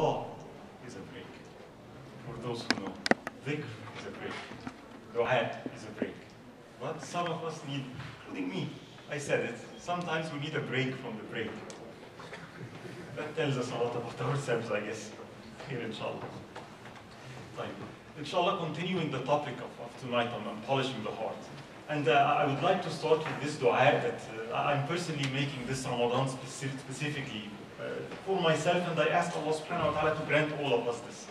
Allah is a break. For those who know, dhikr is a break. Dua is a break. But some of us need, including me, I said it, sometimes we need a break from the break. That tells us a lot about ourselves, I guess, here inshallah. Right. Inshallah, continuing the topic of, of tonight on, on polishing the heart. And uh, I would like to start with this dua that uh, I'm personally making this Ramadan speci- specifically for myself, and I ask Allah subhanahu wa ta'ala to grant all of us this.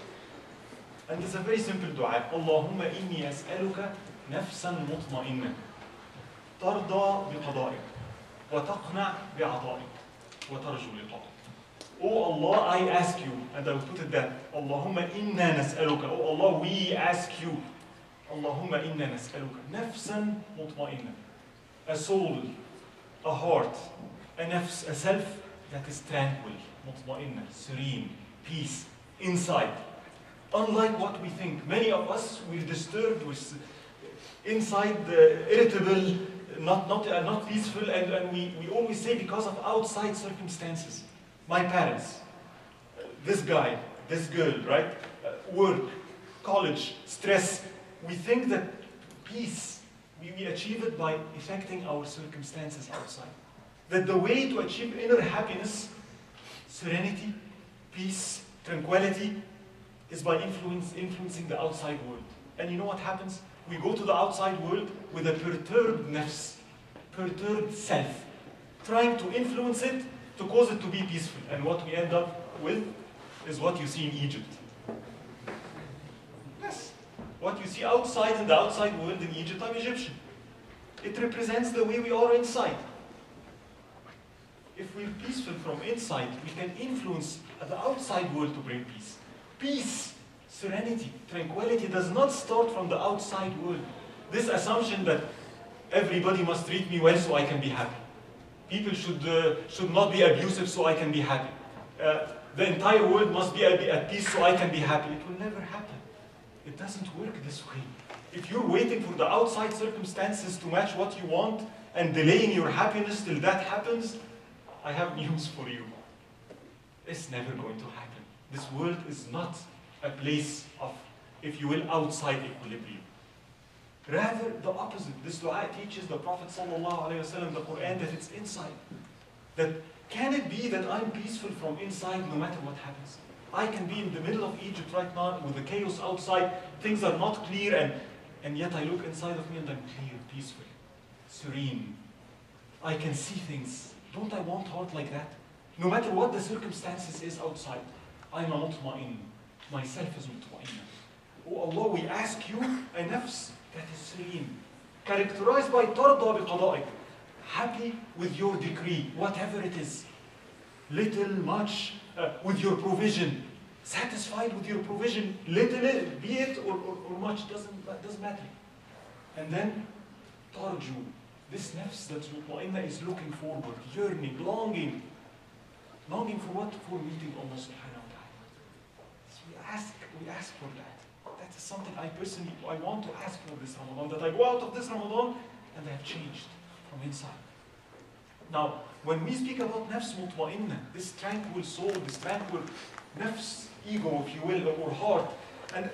And it's a very simple dua. Allahumma inni as'aluka nafsan mutma'inna. ترضى بقضائك وتقنع بعطائك وترجو لقائك. Oh Allah, I ask you, and I will put it that Allahumma inna nas'aluka. Oh Allah, we ask you. Allahumma inna nas'aluka. Nafsan mutma'inna. A soul, a heart, a nafs, a self that is tranquil, mutma'inna, serene, peace, inside. Unlike what we think, many of us, we're disturbed, we're inside, irritable, not, not, uh, not peaceful, and, and we, we always say because of outside circumstances. My parents, uh, this guy, this girl, right? Uh, work, college, stress. We think that peace, we, we achieve it by affecting our circumstances outside. That the way to achieve inner happiness, serenity, peace, tranquility, is by influence, influencing the outside world. And you know what happens? We go to the outside world with a perturbed nafs, perturbed self, trying to influence it to cause it to be peaceful. And what we end up with is what you see in Egypt. Yes. What you see outside in the outside world in Egypt, I'm Egyptian. It represents the way we are inside. If we're peaceful from inside, we can influence the outside world to bring peace. Peace, serenity, tranquility does not start from the outside world. This assumption that everybody must treat me well so I can be happy. People should, uh, should not be abusive so I can be happy. Uh, the entire world must be at, at peace so I can be happy. It will never happen. It doesn't work this way. If you're waiting for the outside circumstances to match what you want and delaying your happiness till that happens, I have news for you. It's never going to happen. This world is not a place of, if you will, outside equilibrium. Rather, the opposite. This dua teaches the Prophet ﷺ, the Quran, that it's inside. That can it be that I'm peaceful from inside no matter what happens? I can be in the middle of Egypt right now with the chaos outside, things are not clear, and, and yet I look inside of me and I'm clear, peaceful, serene. I can see things. Don't I want heart like that? No matter what the circumstances is outside, I'm a mutma'in. Myself is mutma'in. Oh Allah, we ask you a nafs that is serene, characterized by tarda biqada'ik, happy with your decree, whatever it is. Little, much, uh, with your provision, satisfied with your provision, little, be it or, or, or much, doesn't, doesn't matter. And then, tarju, this nafs that mutma'inna is looking forward, yearning, longing. Longing for what? For meeting Allah subhanahu wa ta'ala. So we ask, we ask for that. That is something I personally, I want to ask for this Ramadan, that I go out of this Ramadan and I have changed from inside. Now, when we speak about nafs mutma'inna, this tranquil soul, this tranquil nafs, ego, if you will, or heart, and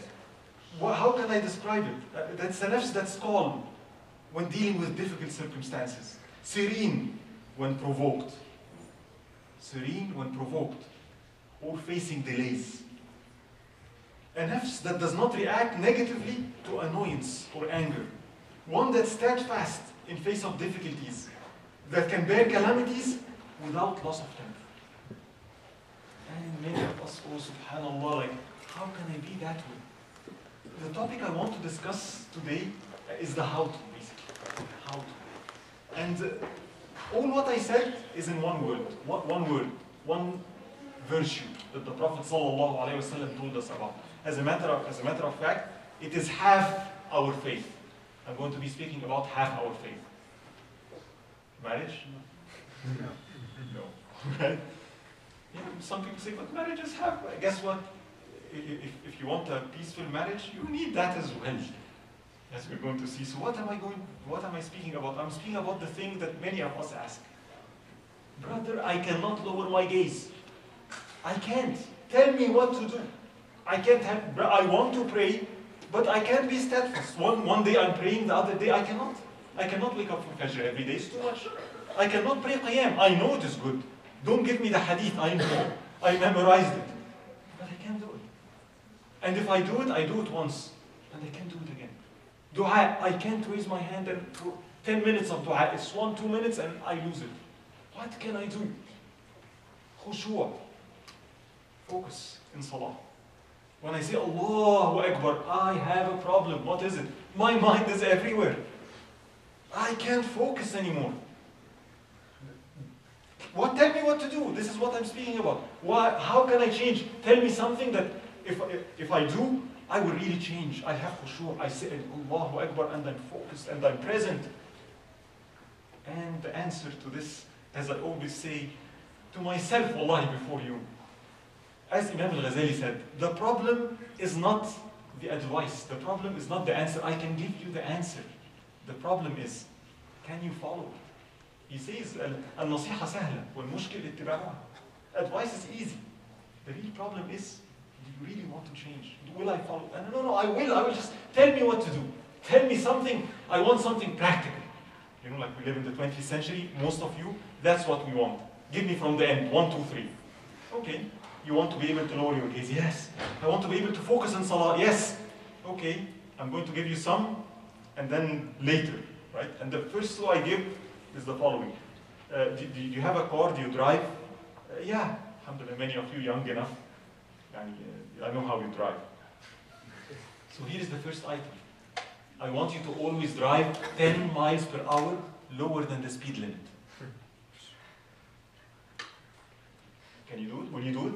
how can I describe it? Uh, that's a nafs that's calm when dealing with difficult circumstances, serene when provoked, serene when provoked, or facing delays. A nafs that does not react negatively to annoyance or anger. One that stands fast in face of difficulties, that can bear calamities without loss of temper. And many of us, oh subhanAllah, like, how can I be that way? The topic I want to discuss today is the how to. How to. And uh, all what I said is in one word, one, one word, one virtue that the Prophet ﷺ told us about. As a, matter of, as a matter of fact, it is half our faith. I'm going to be speaking about half our faith. Marriage? No. no. Right? Some people say, but marriage is half. Guess what? If, if you want a peaceful marriage, you need that as well. As we're going to see. So what am I going, what am I speaking about? I'm speaking about the thing that many of us ask. Brother, I cannot lower my gaze. I can't. Tell me what to do. I can't have, I want to pray, but I can't be steadfast. One, one day I'm praying, the other day I cannot. I cannot wake up for Fajr every day, it's too much. I cannot pray Qiyam. I know it is good. Don't give me the hadith, I know. I memorized it. But I can't do it. And if I do it, I do it once. And I can't do it again. Dua, I can't raise my hand and for 10 minutes of dua. It's one, two minutes and I lose it. What can I do? Khushu'. Focus in salah. When I say Allahu Akbar, I have a problem. What is it? My mind is everywhere. I can't focus anymore. What? Tell me what to do. This is what I'm speaking about. Why? How can I change? Tell me something that if, if I do, I will really change. I have khushu'. I say Allahu Akbar and I'm focused and I'm present. And the answer to this, as I always say to myself, wallahi, before you, as Imam al-Ghazali said, the problem is not the advice. The problem is not the answer. I can give you the answer. The problem is, can you follow it? He says, النصيحة سهلة والمشكل اتباعها. Advice is easy. The real problem is, do you really want to change? Will I follow? And no, no, I will. I will just tell me what to do. Tell me something. I want something practical. You know, like we live in the 20th century, most of you, that's what we want. Give me from the end, one, two, three. Okay. You want to be able to lower your gaze? Yes. I want to be able to focus on salah? Yes. Okay. I'm going to give you some, and then later, right? And the first two I give is the following. Uh, do, do, you have a car? Do you drive? Uh, yeah. Alhamdulillah, many of you young enough. And, uh, I know how you drive. So here is the first item. I want you to always drive 10 miles per hour lower than the speed limit. Can you do it? Will you do it?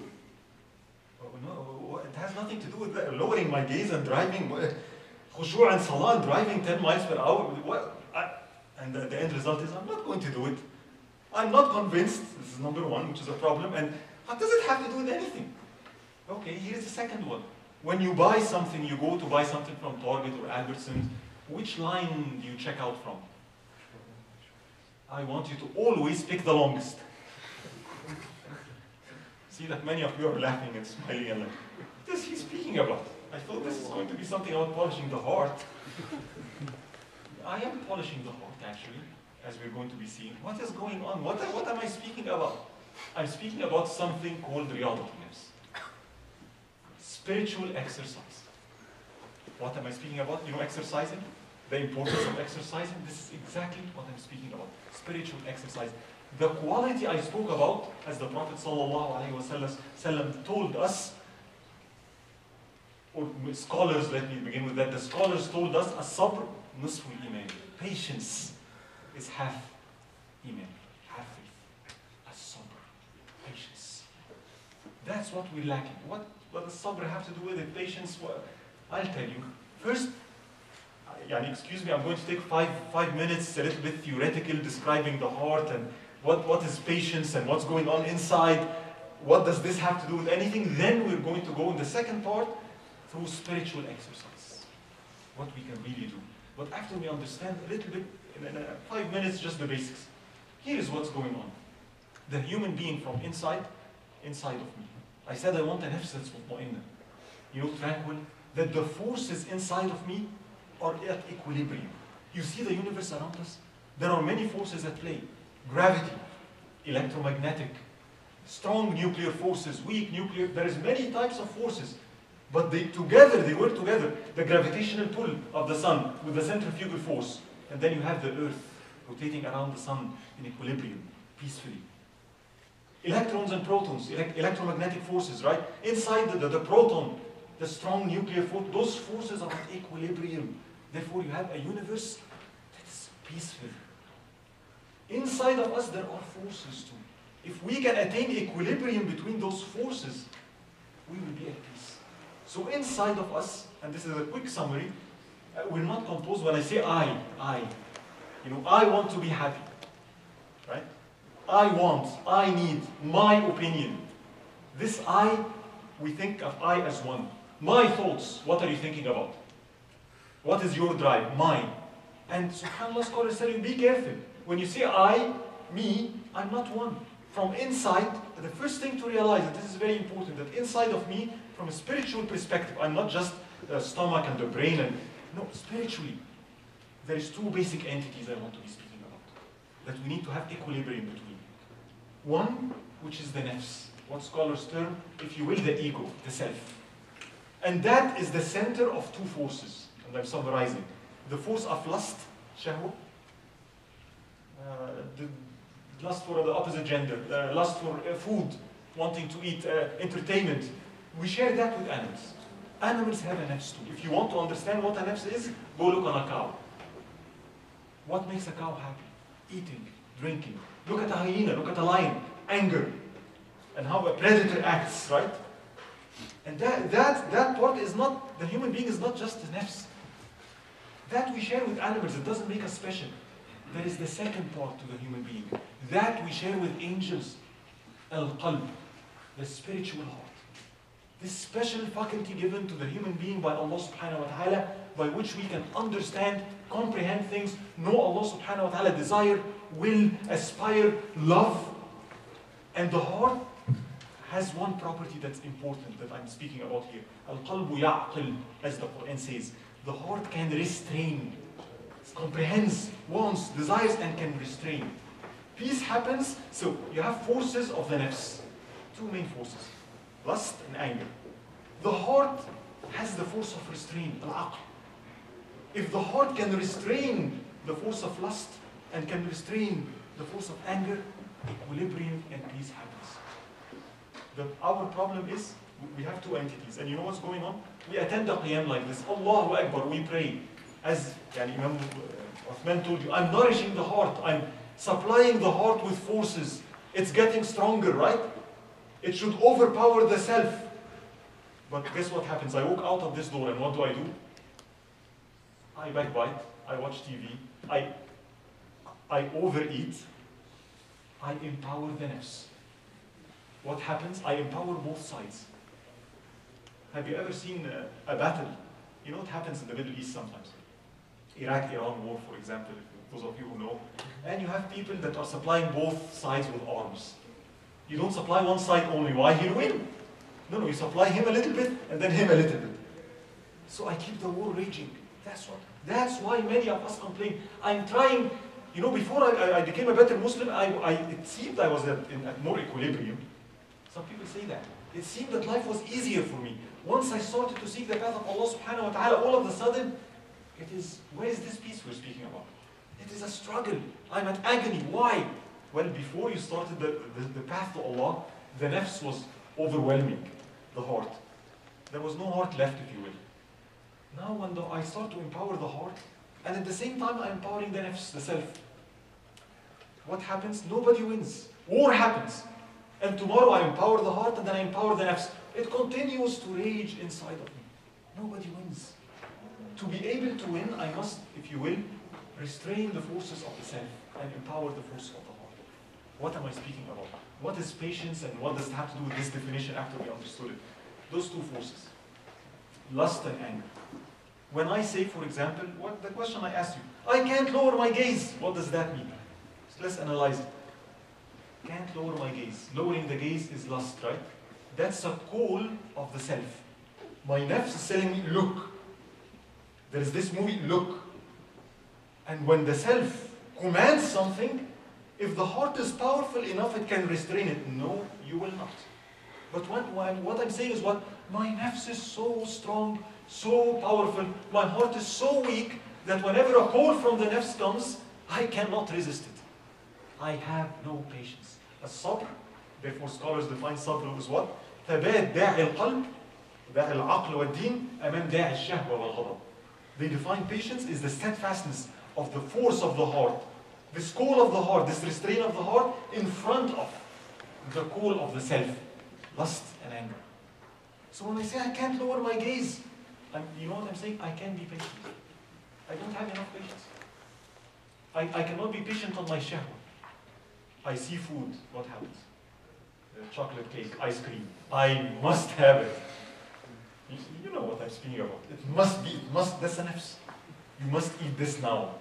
Oh, no, oh, it has nothing to do with that. lowering my gaze and driving. Uh, khushu' and salah and driving 10 miles per hour. What? I, and the, the, end result is I'm not going to do it. I'm not convinced. This is number one, which is a problem. And what does it have to do with anything? Okay, here's the second one. When you buy something, you go to buy something from Target or Albertsons, which line do you check out from? I want you to always pick the longest. See that many of you are laughing and smiling and like, what is he speaking about? I thought this is going to be something about polishing the heart. I am polishing the heart actually, as we're going to be seeing. What is going on? What, what am I speaking about? I'm speaking about something called riyadat Spiritual exercise. What am I speaking about? You know exercising? The importance of exercising? This is exactly what I'm speaking about. Spiritual exercise. The quality I spoke about, as the Prophet ﷺ told us, or scholars, let me begin with that, the scholars told us, as-sabr nusful iman. Patience is half iman, half faith. As-sabr, patience. That's what we're lacking. What, what does sabr have to do with it? Patience, well, I'll tell you. First, yani, excuse me, I'm going to take five, five minutes, a little bit theoretical, describing the heart and what, what is patience and what's going on inside. What does this have to do with anything? Then we're going to go in the second part through spiritual exercise. What we can really do. But after we understand a little bit, in, in five minutes, just the basics. Here is what's going on. The human being from inside, inside of me. I said I want a nafs that's mutma'inna. You know, tranquil. That the forces inside of me are at equilibrium. You see the universe around us? There are many forces at play gravity, electromagnetic, strong nuclear forces, weak nuclear, there is many types of forces. But they together, they work together. The gravitational pull of the sun with the centrifugal force. And then you have the earth rotating around the sun in equilibrium, peacefully. Electrons and protons, elect electromagnetic forces, right? Inside the, the, the proton, the strong nuclear force, those forces are at equilibrium. Therefore, you have a universe that is peaceful, Inside of us, there are forces too. If we can attain equilibrium between those forces, we will be at peace. So inside of us, and this is a quick summary, uh, we're not composed when I say I, I. You know, I want to be happy. Right? I want, I need, my opinion. This I, we think of I as one. My thoughts, what are you thinking about? What is your drive? Mine. And subhanAllah scholars tell you, be careful. When you say I, me, I'm not one. from inside, the first thing to realize, that this is very important, that inside of me, from a spiritual perspective, I'm not just the stomach and the brain, and no, spiritually, there is two basic entities I want to be speaking about, that we need to have equilibrium between. One, which is the nafs, what scholars term, if you will, the ego, the self. And that is the center of two forces, and I'm summarizing. The force of lust, shahwa, uh, the lust for the opposite gender, uh, lust for uh, food, wanting to eat, uh, entertainment. We share that with animals. Animals have a nafs too. If you want to understand what a nafs is, go look on a cow. What makes a cow happy? Eating, drinking. Look at a hyena, look at a lion, anger, and how a predator acts, right? And that, that, that part is not, the human being is not just the nafs. That we share with animals, it doesn't make us special. That is the second part to the human being. That we share with angels. Al-qalb, the spiritual heart. This special faculty given to the human being by Allah subhanahu wa ta'ala, by which we can understand, comprehend things, know Allah subhanahu wa ta'ala, desire, will, aspire, love. And the heart has one property that's important that I'm speaking about here. Al-qalbu ya'qil, as the Quran says. The heart can restrain comprehends, wants, desires, and can restrain. Peace happens, so you have forces of the nafs. Two main forces, lust and anger. The heart has the force of restraint, al-aql. If the heart can restrain the force of lust and can restrain the force of anger, equilibrium and peace happens. The, our problem is we have two entities, and you know what's going on? We attend the qiyam like this. Allahu Akbar, we pray as yani Imam uh, Uthman told you, I'm nourishing the heart, I'm supplying the heart with forces. It's getting stronger, right? It should overpower the self. But guess what happens? I walk out of this door and what do I do? I backbite, I watch TV, I, I overeat, I empower the nafs. What happens? I empower both sides. Have you ever seen a, a battle? You know what happens in the Middle East sometimes? Iraq-Iran war, for example, those of you who know. And you have people that are supplying both sides with arms. You don't supply one side only. Why? He'll win. No, no, you supply him a little bit and then him a little bit. So I keep the war raging. That's what. That's why many of us complain. I'm trying, you know, before I, I became a better Muslim, I, I, it seemed I was at, in, at more equilibrium. Some people say that. It seemed that life was easier for me. Once I started to seek the path of Allah subhanahu wa ta'ala, all of a sudden, it is, where is this peace we're speaking about? It is a struggle. I'm at agony. Why? Well, before you started the, the, the path to Allah, the nafs was overwhelming the heart. There was no heart left, if you will. Now, when the, I start to empower the heart, and at the same time, I'm empowering the nafs, the self. What happens? Nobody wins. War happens. And tomorrow I empower the heart and then I empower the nafs. It continues to rage inside of me. Nobody wins. To be able to win, I must, if you will, restrain the forces of the self and empower the forces of the heart. What am I speaking about? What is patience and what does it have to do with this definition after we understood it? Those two forces, lust and anger. When I say, for example, what the question I asked you, I can't lower my gaze. What does that mean? So let's analyze it. Can't lower my gaze. Lowering the gaze is lust, right? That's a call of the self. My nafs is telling me, look. There is this movie, look. And when the self commands something, if the heart is powerful enough, it can restrain it. No, you will not. But when, what I'm saying is what? My nafs is so strong, so powerful, my heart is so weak that whenever a call from the nafs comes, I cannot resist it. I have no patience. الصبر, therefore scholars define sabr as what? ثبات داعي القلب داعي العقل والدين أمام داعي الشهوة والغضب. They define patience is the steadfastness of the force of the heart, this call of the heart, this restraint of the heart in front of the call of the self, lust and anger. So when I say I can't lower my gaze, I'm, you know what I'm saying? I can't be patient. I don't have enough patience. I, I cannot be patient on my shahwa. I see food, what happens? Uh, chocolate cake, ice cream. I must have it. You, you know what I'm speaking about. It must be, it must, that's an nafs. You must eat this now.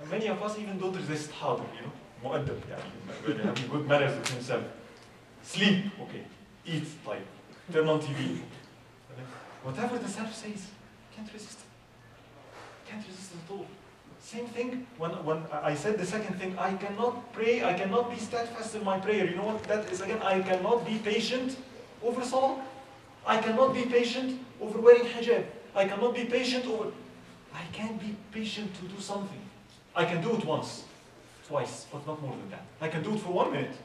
And many of us even don't resist harder, you know. مؤدب يعني having good manners with himself. Sleep, okay. Eat, طيب. Turn on TV. Whatever the self says, can't resist it. Can't resist it at all. Same thing when, when I said the second thing, I cannot pray, I cannot be steadfast in my prayer. You know what that is again? I cannot be patient over salah. I cannot be patient over wearing hijab. I cannot be patient over. I can't be patient to do something. I can do it once, twice, but not more than that. I can do it for one minute,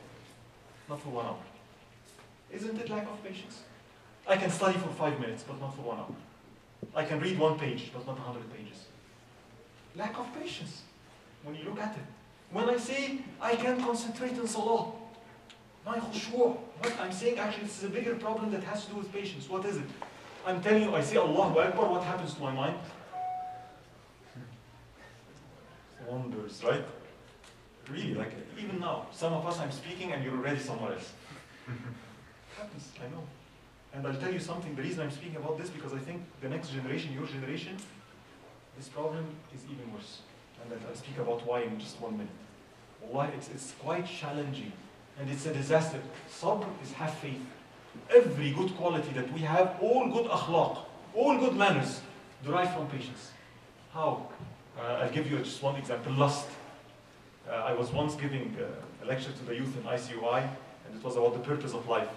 not for one hour. Isn't it lack of patience? I can study for five minutes, but not for one hour. I can read one page, but not a hundred pages. Lack of patience when you look at it. When I say I can't concentrate on salah, my khushu', what I'm saying actually this is a bigger problem that has to do with patience. What is it? I'm telling you, I say Allahu Akbar, what happens to my mind? Wonders, right? Really, like even now, some of us I'm speaking and you're already somewhere else. happens, I know. And I'll tell you something, the reason I'm speaking about this because I think the next generation, your generation, this problem is even worse. And I'll speak about why in just one minute. Why it's, it's quite challenging and it's a disaster. Sabr is have faith. Every good quality that we have, all good akhlaq, all good manners, derive from patience. How? Uh, I'll give you just one example. Lust. Uh, I was once giving uh, a lecture to the youth in ICUI, and it was about the purpose of life.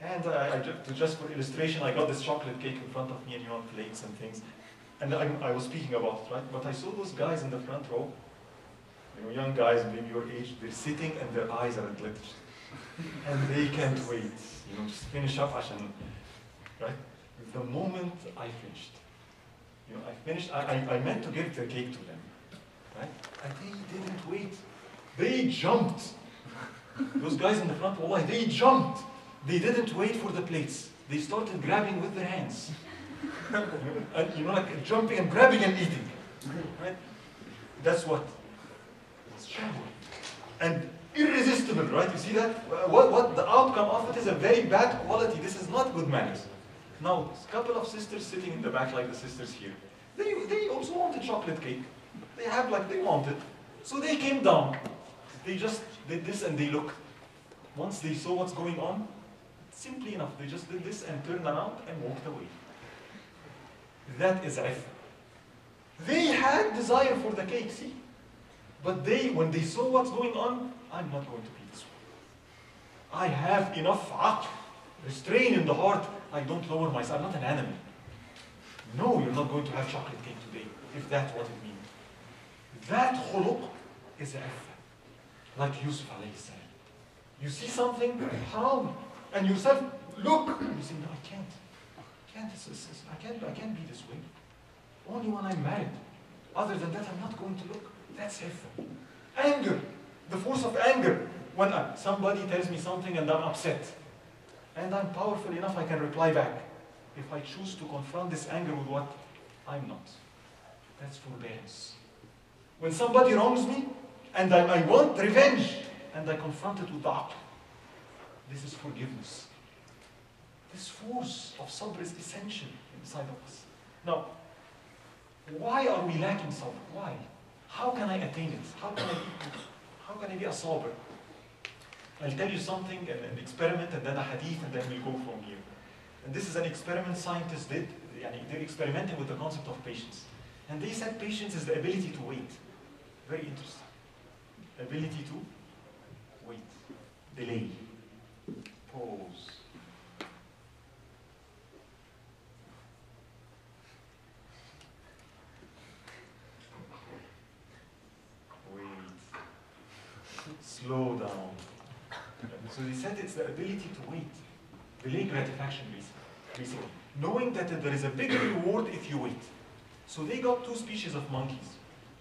And I, I just, for illustration, I got this chocolate cake in front of me and you know, plates and things. And I, I was speaking about it, right? But I saw those guys in the front row, you know, young guys, maybe your age, they're sitting and their eyes are at and they can't wait, you know, just finish up Ashan, right? The moment I finished, you know, I finished, I, I, I meant to give the cake to them, right? And they didn't wait. They jumped. Those guys in the front, row—they jumped. They didn't wait for the plates. They started grabbing with their hands and you know, like jumping and grabbing and eating. Right? That's what? It's shahwa. And irresistible, right? You see that? What, what the outcome of it is a very bad quality. This is not good manners. Now, a couple of sisters sitting in the back like the sisters here. They, they also wanted chocolate cake. They have like they wanted. So they came down. They just did this and they looked. Once they saw what's going on, simply enough, they just did this and turned around and walked away. That is ifah. They had desire for the cake, see? But they, when they saw what's going on, I'm not going to be this way. I have enough aql, restraint in the heart. I don't lower myself. I'm not an animal. No, you're not going to have chocolate cake today, if that's what it means. That khuluq is ifah. Like Yusuf alayhi salam. You see something haram, and yourself look, you say, no, I can't. I can't, I can't, be this way. Only when I'm married. Other than that, I'm not going to look. That's ifah. Anger, the force of anger. When I, somebody tells me something and I'm upset, and I'm powerful enough, I can reply back. If I choose to confront this anger with what I'm not, that's forbearance. When somebody wrongs me, and I, I want revenge, and I confront it with the this is forgiveness. This force of sabr is essential inside of us. Now, why are we lacking sabr? Why? How can I attain it? How can I how can I be a sabr? I'll tell you something, an, an experiment, and then a hadith, and then we'll go from here. And this is an experiment scientists did. They're experimenting with the concept of patience. And they said patience is the ability to wait. Very interesting. Ability to wait. Delay. Pause. Wait. Slow down. So they said it's the ability to wait. Delay gratification, basically. Knowing that there is a big reward if you wait. So they got two species of monkeys.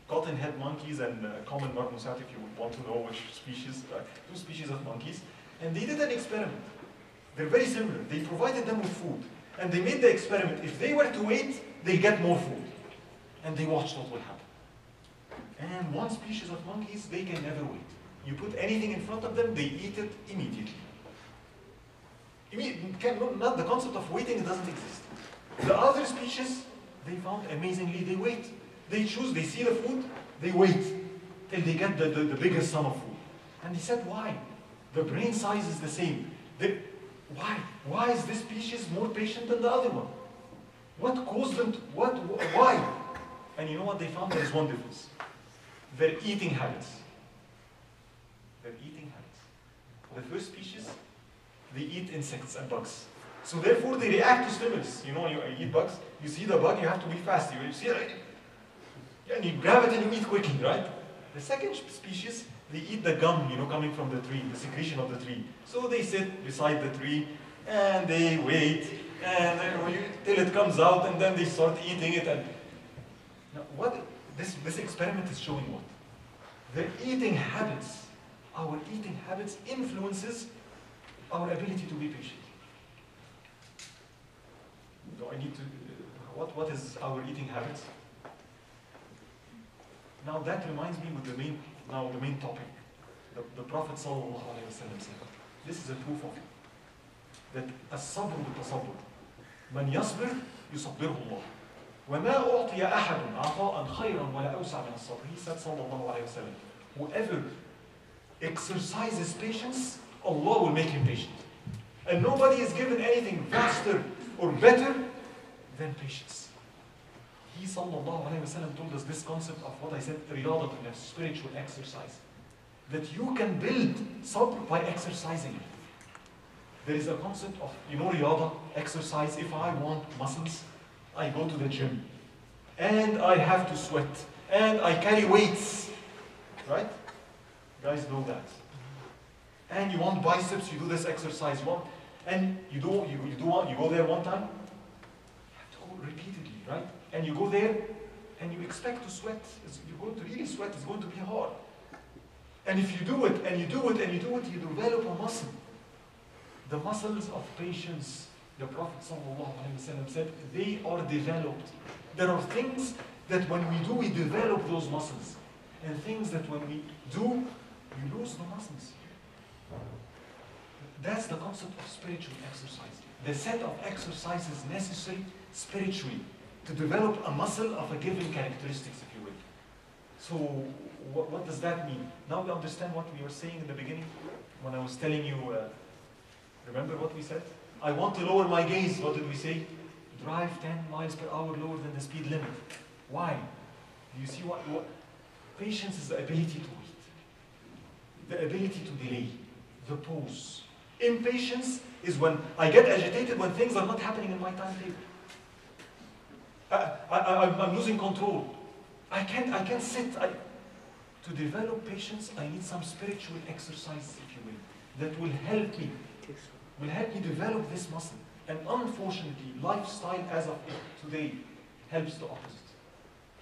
Cotton head monkeys and uh, common marmoset, if you want to know which species, uh, two species of monkeys. And they did an experiment. They're very similar. They provided them with food. And they made the experiment. If they were to wait, they get more food. And they watched what will happen. And one species of monkeys, they can never wait. You put anything in front of them, they eat it immediately. Imme not the concept of waiting doesn't exist. The other species, they found amazingly, they wait. They choose, they see the food, they wait till they get the, the, the biggest sum of food. And he said, why? The brain size is the same. The, why? Why is this species more patient than the other one? What caused them to, what, wh- why? And you know what they found? There is one difference. Their eating habits. Their eating habits. The first species, they eat insects and bugs. So therefore they react to stimulus. You know, you eat bugs, you see the bug, you have to be fast. You see it, and you grab it and you eat quickly, right? The second species, they eat the gum, you know, coming from the tree, the secretion of the tree. So they sit beside the tree and they wait and then till it comes out and then they start eating it. And now, what this this experiment is showing what the eating habits, our eating habits influences our ability to be patient. Do I need to? What what is our eating habits? Now that reminds me with the main now the main topic. The, the Prophet sallallahu alaihi wasallam said, this is a proof of it. That الصبر بالتصبر من يصبر يصبره الله وما أعطي أحد عطاء خيرا ولا أوسع من الصبر He said صلى الله عليه وسلم Whoever exercises patience, Allah will make him patient. And nobody is given anything faster or better than patience. He wasallam told us this concept of what I said, riyadat spiritual exercise. That you can build sabr by exercising it. There is a concept of, you know, riyada, exercise. If I want muscles, I go to the gym. And I have to sweat. And I carry weights. Right? Guys know that. And you want biceps, you do this exercise one. And you do you, you do you go there one time, you have to repeatedly, right? And you go there and you expect to sweat. It's, you're going to really sweat, it's going to be hard. And if you do it and you do it and you do it, you develop a muscle. The muscles of patience, the Prophet said, they are developed. There are things that when we do, we develop those muscles. And things that when we do, we lose muscles. That's the concept of spiritual exercise. The set of exercises necessary spiritually to develop a muscle of a given characteristics, if you will. So, what, what does that mean? Now we understand what we were saying in the beginning when I was telling you. Uh, remember what we said? I want to lower my gaze. What did we say? Drive 10 miles per hour lower than the speed limit. Why? Do you see what, what? Patience is the ability to wait, the ability to delay, the pause. Impatience is when I get agitated when things are not happening in my timetable. I, I, I'm losing control. I can't, I can't sit. I, to develop patience, I need some spiritual exercise, if you will, that will help me, will help me develop this muscle. And unfortunately, lifestyle as of today helps the opposite.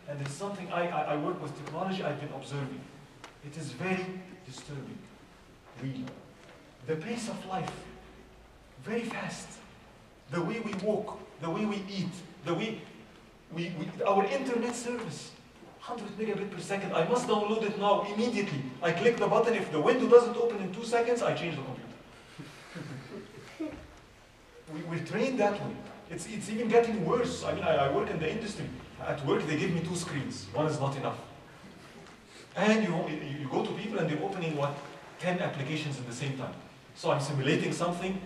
And it's something I, I, I work with technology, I've been observing. It is very disturbing, really. The pace of life, very fast. The way we walk, the way we eat, the way we, we our internet service, 100 megabit per second. I must download it now, immediately. I click the button. If the window doesn't open in two seconds, I change the computer. we, we're trained that way. It's, it's even getting worse. I mean, I, I work in the industry. At work, they give me two screens. One is not enough. And you, you, go to people and they're opening, what, 10 applications at the same time. So I'm simulating something,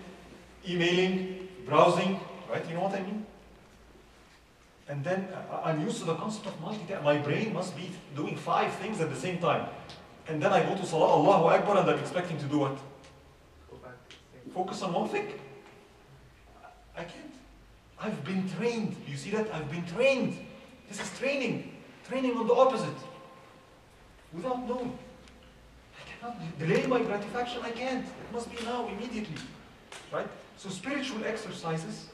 emailing, browsing, right? You know what I mean? And then uh, I'm used to the concept of multitasking. My brain must be doing five things at the same time. And then I go to Salah, Allahu Akbar, and I'm expecting to do what? Focus on one thing. I can't. I've been trained. You see that? I've been trained. This is training. Training on the opposite. Without knowing. I cannot delay my gratification. I can't. It must be now, immediately. Right? So spiritual exercises,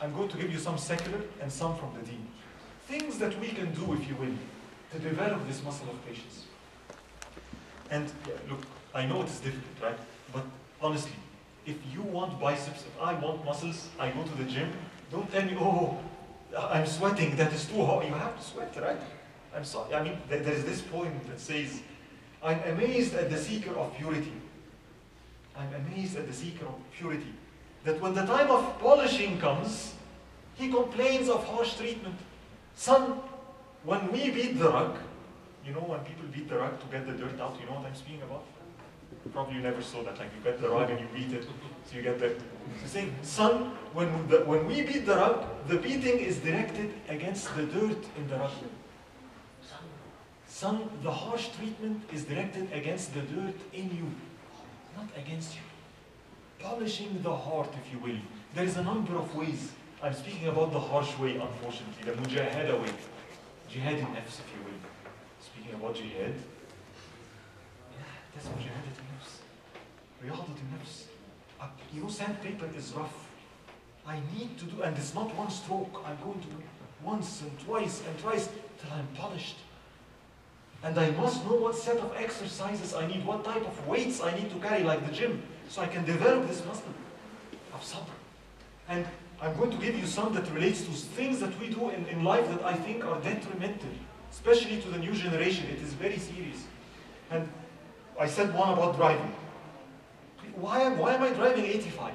I'm going to give you some secular and some from the deen. Things that we can do, if you will, to develop this muscle of patience. And yeah, look, I know it's difficult, right? But honestly, if you want biceps, if I want muscles, I go to the gym. Don't tell me, oh, I'm sweating, that is too hot. You have to sweat, right? I'm sorry. I mean, there is this poem that says, I'm amazed at the seeker of purity. I'm amazed at the seeker of purity. That when the time of polishing comes, he complains of harsh treatment. Son, when we beat the rug, you know when people beat the rug to get the dirt out, you know what I'm speaking about? Probably you never saw that. Like you get the rug and you beat it, so you get the. So saying, son, when the, when we beat the rug, the beating is directed against the dirt in the rug. Son, the harsh treatment is directed against the dirt in you, not against you. Polishing the heart, if you will. There is a number of ways. I'm speaking about the harsh way, unfortunately, the mujahada way. Jihad in nafs, if you will. Speaking about jihad, yeah, that's mujahada in nafs. Riyadat in nafs. Uh, you know, sandpaper is rough. I need to do, and it's not one stroke. I'm going to do once and twice and twice till I'm polished. And I must know what set of exercises I need, what type of weights I need to carry, like the gym, so I can develop this muscle of sabr. And I'm going to give you some that relates to things that we do in, in life that I think are detrimental, especially to the new generation. It is very serious. And I said one about driving. Why am, why am I driving 85?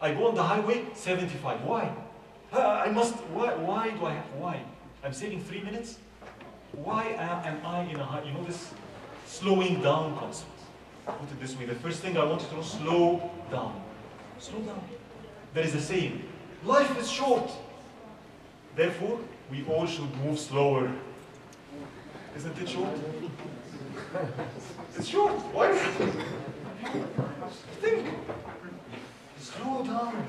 I go on the highway 75. Why? Uh, I must, why, why do I have, why? I'm saving three minutes? Why am, I in a high, you know this slowing down concept? Put it this way, the first thing I want you to know, slow down. Slow down. There is a saying, life is short. Therefore, we all should move slower. Isn't it short? It's short. Why? Think. Slow down.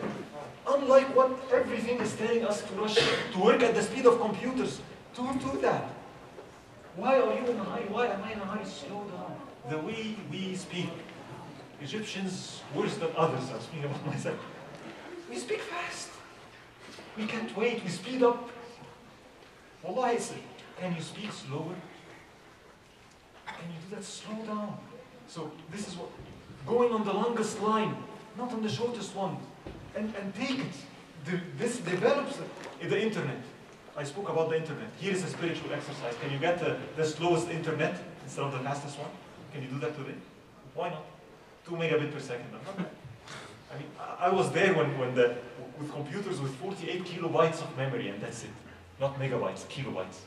Unlike what everything is telling us to rush, to work at the speed of computers. Don't do that. Why are you in a hurry? Why am I in a hurry? Slow down. The way we speak. Egyptians worse than others. I'm speaking about myself. We speak fast. We can't wait. We speed up. Wallahi, can you speak slower? Can you do that? Slow down. So this is what, going on the longest line, not on the shortest one. And, and take it. The, this develops the internet. I spoke about the internet. Here is a spiritual exercise. Can you get the, the slowest internet instead of the fastest one? Can you do that today? Why not? 2 megabit per second. I mean, I was there when, when the, with computers with 48 kilobytes of memory, and that's it. Not megabytes, kilobytes.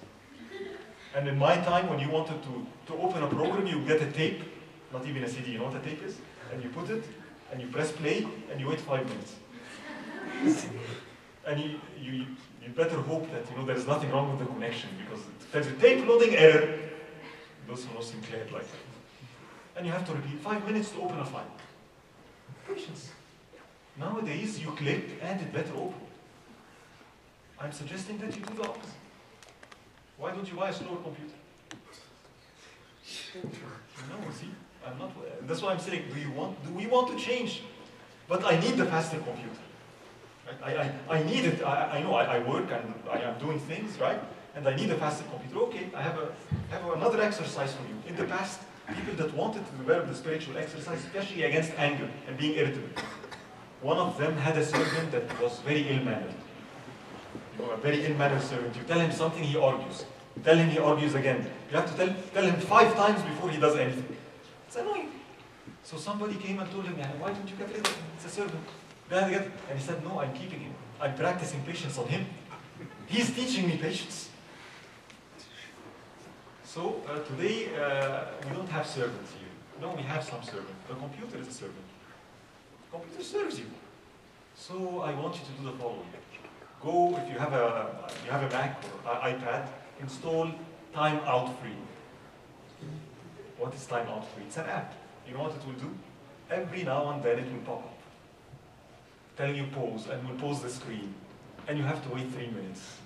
And in my time, when you wanted to, to open a program, you get a tape, not even a CD, you know what a tape is? And you put it, and you press play, and you wait five minutes. and you, you, you better hope that you know there's nothing wrong with the connection, because there's a tape loading error. Those who know Sinclair like. And you have to repeat five minutes to open a file. Patience. Nowadays, you click and it better open. I'm suggesting that you do the opposite. Why don't you buy a slower computer? No, see, I'm not. That's why I'm saying, do you want? Do we want to change? But I need the faster computer. I, I, I need it. I, I know I, I work and I am doing things, right? And I need a faster computer. Okay, I have a have another exercise for you. In the past, people that wanted to develop the spiritual exercise, especially against anger and being irritable. One of them had a servant that was very ill-mannered. You know, a very ill-mannered servant. You tell him something, he argues. You tell him, he argues again. You have to tell, tell him five times before he does anything. It's annoying. So somebody came and told him, why don't you get rid of him? It's a servant. And he said, no, I'm keeping him. I'm practicing patience on him. He's teaching me patience. So uh, today, uh, we don't have servants here. No, we have some servants. The computer is a servant. The computer serves you. So I want you to do the following. Go, if you have a, you have a Mac or iPad, install Time Out Free. What is Time Out Free? It's an app. You know what it will do? Every now and then it will pop up, telling you pause, and will pause the screen. And you have to wait three minutes.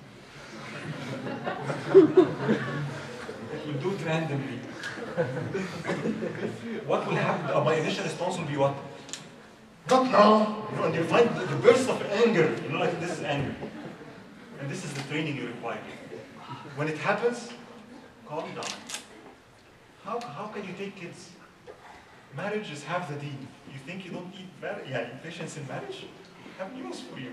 you do it randomly. what will happen? Uh, my initial response will be what? Not now! You know, and you find the, the burst of anger, you know, like this is anger. And this is the training you require. When it happens, calm down. How, how can you take kids? Marriage is half the deal. You think you don't need yeah, patience in marriage? I have news for you.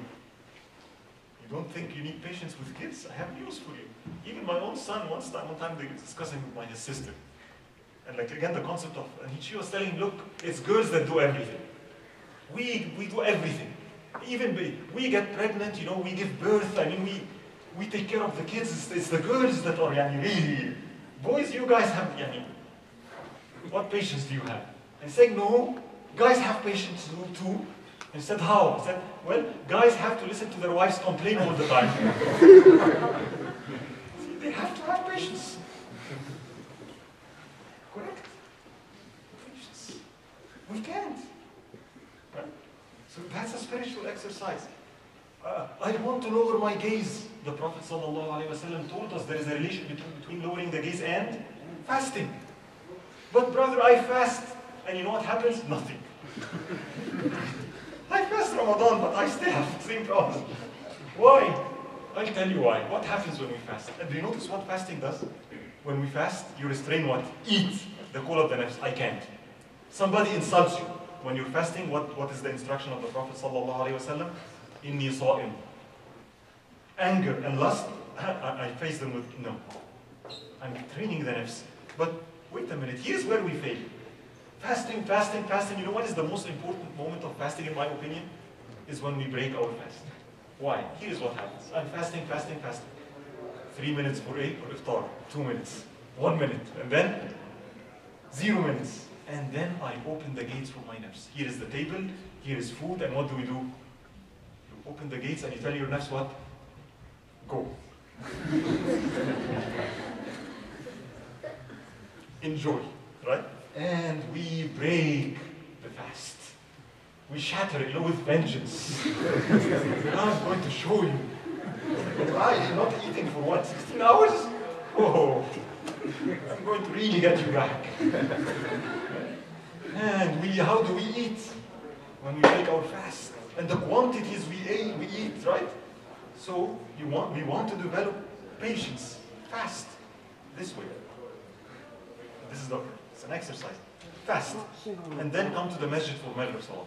You don't think you need patience with kids? I have news for you. Even my own son, once time, one time they were discussing with my sister. And like again the concept of, and she was telling, look, it's girls that do everything. We, we do everything. Even we, we get pregnant, you know, we give birth, I mean, we, we take care of the kids. It's, it's the girls that are, yani, really. Boys, you guys have, yani, what patience do you have? And saying, no, guys have patience too. And said, how? He said, well, guys have to listen to their wives complain all the time. See, they have to have patience. Correct? Patience. We can't. So that's a spiritual exercise. Uh, I want to lower my gaze. The Prophet ﷺ told us there is a relation between lowering the gaze and fasting. But brother, I fast. And you know what happens? Nothing. I fast Ramadan, but I still have the same problem. Why? I'll tell you why. What happens when we fast? And do you notice what fasting does? When we fast, you restrain what? Eat. The call of the nafs. I can't. Somebody insults you. When you're fasting, what, what is the instruction of the Prophet wasallam? Inni sa'im. Anger and lust, I, I face them with no. I'm training the nafs. But wait a minute, here's where we fail. Fasting, fasting, fasting. You know what is the most important moment of fasting, in my opinion? Is when we break our fast. Why? Here's what happens. I'm fasting, fasting, fasting. Three minutes for eight or iftar. Two minutes. One minute. And then zero minutes. And then I open the gates for my nafs. Here is the table, here is food, and what do we do? You open the gates and you tell your nafs what? Go. Enjoy, right? And we break the fast. We shatter it, with vengeance. I'm going to show you. I am not eating for what, 16 hours? Oh, I'm going to really get you back. And we, how do we eat? When we break our fast. And the quantities we eat, we eat, right? So you want, we want to develop patience, fast, this way. This is the, an exercise. Fast. And then come to the masjid for Maghrib Salah.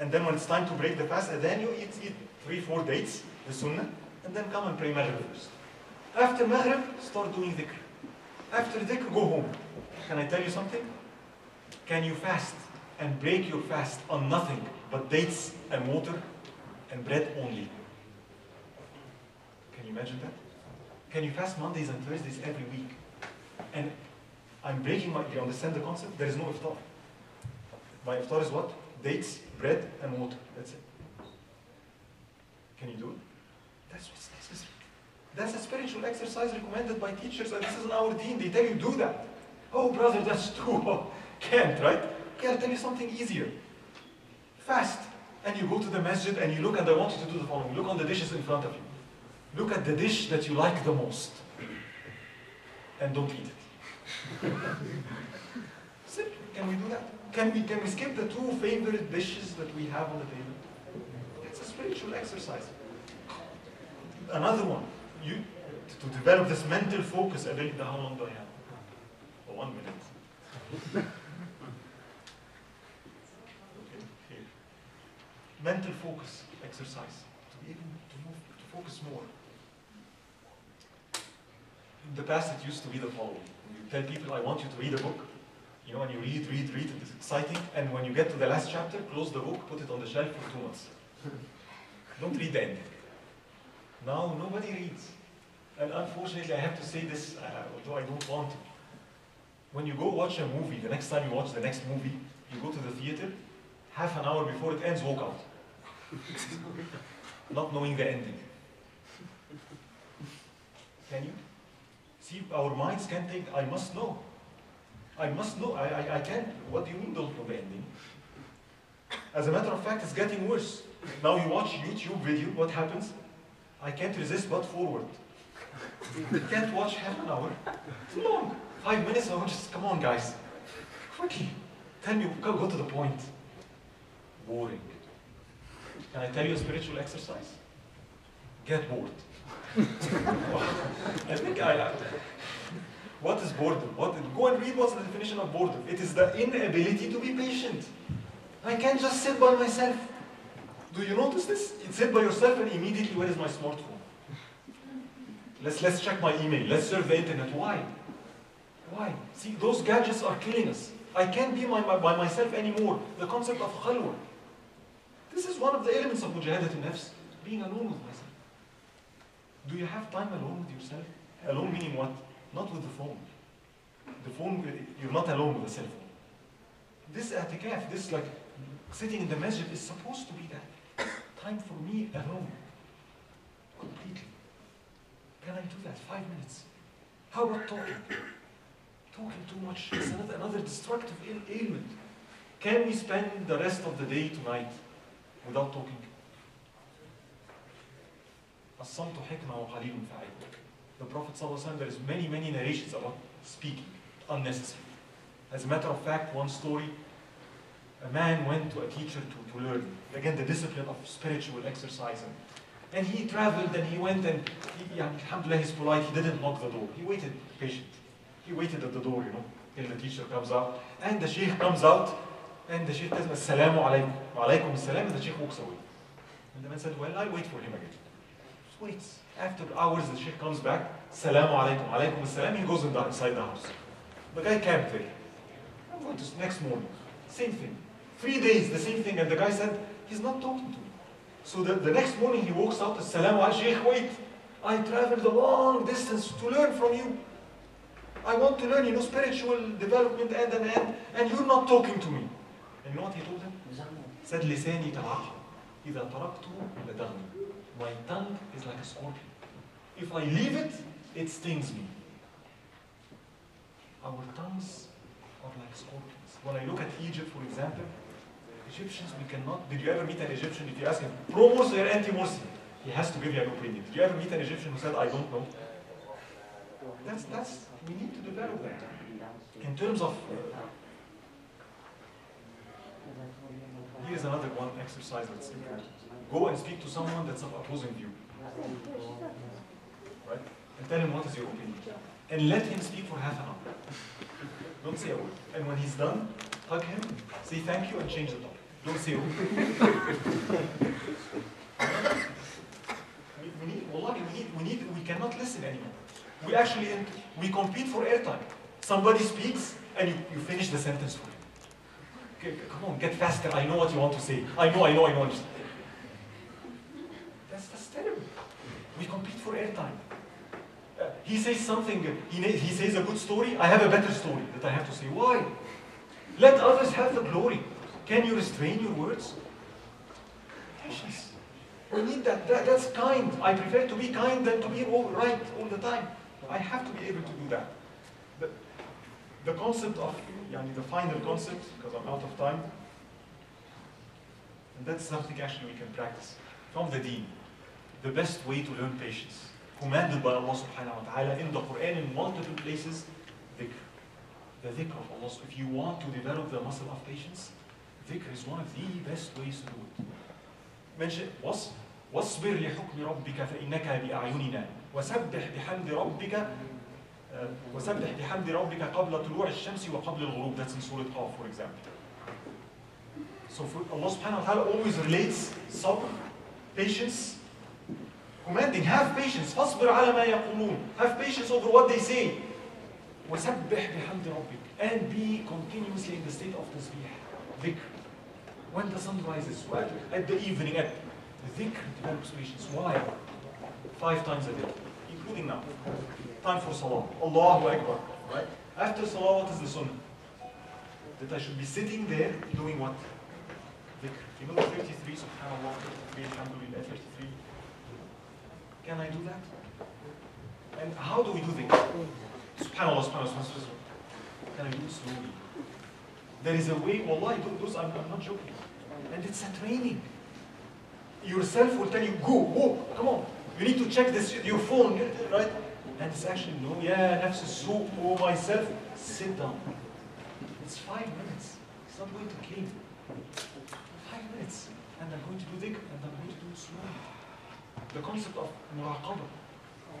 And then when it's time to break the fast, and then you eat, eat three, four dates, the sunnah, and then come and pray Maghrib first. After Maghrib, start doing dhikr. After dhikr, go home. Can I tell you something? Can you fast and break your fast on nothing but dates and water and bread only? Can you imagine that? Can you fast Mondays and Thursdays every week? And I'm breaking my, do you understand the concept? There is no iftar. My iftar is what? Dates, bread, and water. That's it. Can you do it? That's what's necessary. That's a spiritual exercise recommended by teachers, and this is in our deen. They tell you do that. Oh, brother, that's too. Can't, right? Okay, I'll tell you something easier. Fast. And you go to the masjid and you look, and I want you to do the following. Look on the dishes in front of you. Look at the dish that you like the most. And don't eat it. Can we do that? Can we, can we skip the two favorite dishes that we have on the table? It's a spiritual exercise. Another one. You, to develop this mental focus, and then how long do I have? Oh, one minute. Mental focus exercise. To be able to move, to focus more. In the past, it used to be the following. You tell people, I want you to read a book. You know, and you read, read, read, it's exciting. And when you get to the last chapter, close the book, put it on the shelf for two months. Don't read the ending. Now, nobody reads. And unfortunately, I have to say this, uh, although I don't want to. When you go watch a movie, the next time you watch the next movie, you go to the theater, half an hour before it ends, walk out. Not knowing the ending. Can you? See, our minds can think, I must know. I must know. I, I, I can't. What do you mean don't know the ending? As a matter of fact, it's getting worse. Now you watch YouTube video, what happens? I can't resist but forward. I can't watch half an hour. Too long. Five minutes, I just, come on guys. Quickly. Tell me, go to the point. Boring. Can I tell you a spiritual exercise? Get bored. I think I, have. what is boredom? What, go and read what's the definition of boredom. It is the inability to be patient. I can't just sit by myself. Do you notice this? You sit by yourself and immediately, where is my smartphone? Let's, let's check my email. Let's surf the internet. Why? Why? See, those gadgets are killing us. I can't be my, by myself anymore. The concept of khalwa. This is one of the elements of mujahadat nafs being alone with myself. Do you have time alone with yourself? Alone meaning what? Not with the phone. The phone, you're not alone with the cell phone. This atikaf, this like sitting in the masjid is supposed to be that. Time for me alone. Completely. Can I do that? Five minutes. How about talking? Talking too much is another, another destructive ailment. Can we spend the rest of the day tonight without talking? الصمت حكمة وقليل فعيل. The Prophet ﷺ, there is many, many narrations about speaking, unnecessary. As a matter of fact, one story, a man went to a teacher to, to learn, again, the discipline of spiritual exercise. And, and he traveled and he went and, he, yeah, alhamdulillah, he's polite, he didn't knock the door. He waited patient. He waited at the door, you know, till the teacher comes out. And the sheikh comes out, and the sheikh tells him, Assalamu alaikum. Wa alaikum assalam, and the sheikh walks away. And the man said, Well, I'll wait for him again. Just waits. After hours, the sheikh comes back, Assalamu alaikum, alaikum assalam, he goes in the, inside the house. The guy camped there. I'm going to next morning. Same thing. Three days, the same thing. And the guy said, he's not talking to me. So the, the next morning he walks out, Assalamu alaikum, Sheikh, wait. I traveled a long distance to learn from you. I want to learn, you know, spiritual development and and and, and you're not talking to me. And you know what he told him? said لساني كالعقرب إذا تركته لدغني my tongue is like a scorpion. If I leave it, it stings me. Our tongues are like scorpions. When I look at Egypt, for example, Egyptians, we cannot. Did you ever meet an Egyptian if you ask him, pro Morsi or anti Morsi? He has to give you an opinion. Did you ever meet an Egyptian who said, I don't know? That's, that's, we need to develop that. In terms of, uh, here's another one exercise that's important. Go and speak to someone that's of opposing view. Right? And tell him what is your opinion. And let him speak for half an hour. Don't say a word. And when he's done, hug him, say thank you, and change the topic. Don't say a word. we, need, wallahi, we need, we need, we cannot listen anymore. We actually, we compete for airtime. Somebody speaks, and you, you finish the sentence for him. Okay, come on, get faster. I know what you want to say. I know, I know, I know. Terrible. We compete for airtime. Uh, he says something, he, he says a good story, I have a better story that I have to say. Why? Let others have the glory. Can you restrain your words? Patience. We need that. that. That's kind. I prefer to be kind than to be all right all the time. I have to be able to do that. The, the concept of, yani the final concept, because I'm out of time, and that's something actually we can practice from the deen The best way to learn patience, commanded by Allah subhanahu wa ta'ala in the Quran in multiple places, dhikr. The dhikr of Allah. So if you want to develop the muscle of patience, dhikr is one of the best ways to do it. mention was واصبر لحكم ربك فإنك بأعيننا وسبح بحمد ربك uh, وسبح بحمد ربك قبل طلوع الشمس وقبل الغروب that's in Surah Qaf for example so for Allah subhanahu wa ta'ala always relates sabr patience commanding have patience فاصبر على ما يقولون have patience over what they say وسبح بحمد ربك and be continuously in the state of tasbih dhikr when the sun rises, right? At the evening, at dhikr develops patience. Why? Five times a day, including now. Time for salah. Allahu Akbar, right? After salah, what is the sunnah? That I should be sitting there doing what? Dhikr. You know the 33, subhanAllah, 33, alhamdulillah, 33. Can I do that? And how do we do dhikr? Subhanallah, subhanallah, subhanallah. Can I do slowly? There is a way, wallahi, tho- those, I'm, I'm not joking. And it's a training. Yourself will tell you, go, walk, come on. You need to check this, your phone, right? And it's actually, no, yeah, nafs so, oh, myself, sit down. It's five minutes. It's not going to kill you. Five minutes. And I'm going to do dhikr, and I'm going to do it slowly. The concept of muraqabah.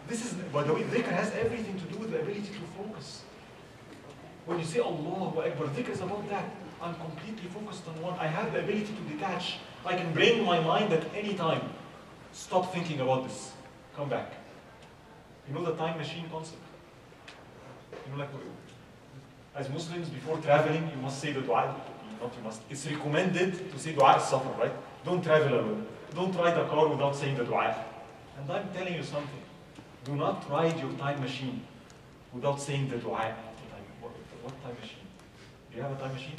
This is, by the way, dhikr has everything to do with the ability to focus. When you say Allahu Akbar, dhikr is about that. I'm completely focused on one. I have the ability to detach. I can bring my mind at any time. Stop thinking about this. Come back. You know the time machine concept? You know, like as Muslims, before traveling, you must say the dua. Not you must. It's recommended to say dua as-safar, right? Don't travel alone. Don't ride a car without saying the dua. And I'm telling you something. Do not ride your time machine without saying the dua. What, what time machine? Do you have a time machine?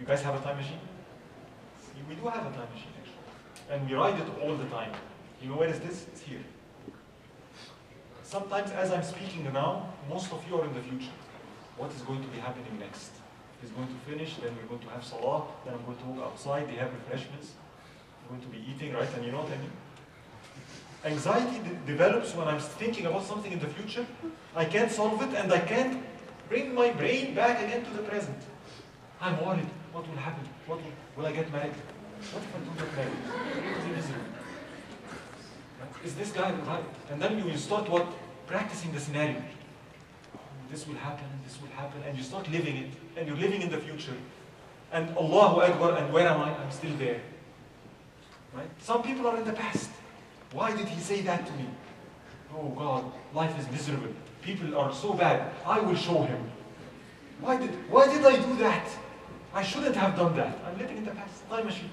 You guys have a time machine? We do have a time machine actually. And we ride it all the time. You know where is this? It's here. Sometimes as I'm speaking now, most of you are in the future. What is going to be happening next? He's going to finish, then we're going to have salah, then I'm going to walk outside, they have refreshments. Going to be eating, right? And you know what I mean? Anxiety de- develops when I'm thinking about something in the future. I can't solve it and I can't bring my brain back again to the present. I'm worried. What will happen? What will, will I get married? What if I don't get married? Is? Is this guy right? And then you, start what? Practicing the scenario. This will happen, and this will happen, and you start living it, and you're living in the future. And Allahu Akbar, and where am I? I'm still there. Right? Some people are in the past. Why did he say that to me? Oh God, life is miserable. People are so bad. I will show him. Why did, why did I do that? I shouldn't have done that. I'm living in the past. Time machine.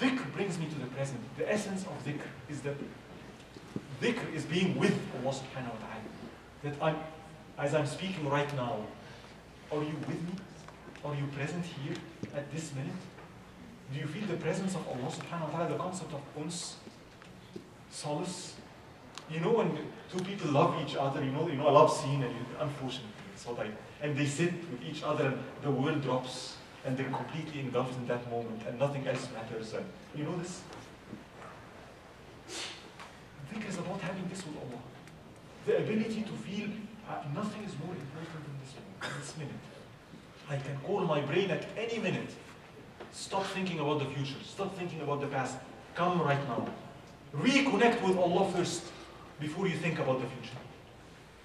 Dhikr brings me to the present. The essence of dhikr is that dhikr is being with Allah subhanahu wa ta'ala. That I'm, as I'm speaking right now, are you with me? Are you present here at this minute? Do you feel the presence of Allah subhanahu wa ta'ala, the concept of uns, solace? You know when two people love each other, you know, you know a love scene, and unfortunately, it's what and they sit with each other and the world drops and they're completely engulfed in that moment and nothing else matters. And you know this? Dhikr is about having this with Allah. The ability to feel uh, nothing is more important than this moment, this minute. I can call my brain at any minute. Stop thinking about the future. Stop thinking about the past. Come right now. Reconnect with Allah first before you think about the future.